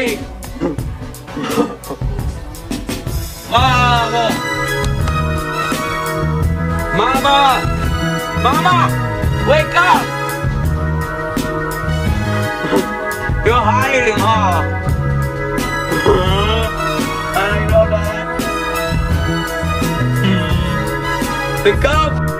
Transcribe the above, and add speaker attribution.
Speaker 1: Mama, ¡Mama! ¡Mama! ¡Wake up! You're hiding, huh? I know that. Hmm. Wake up!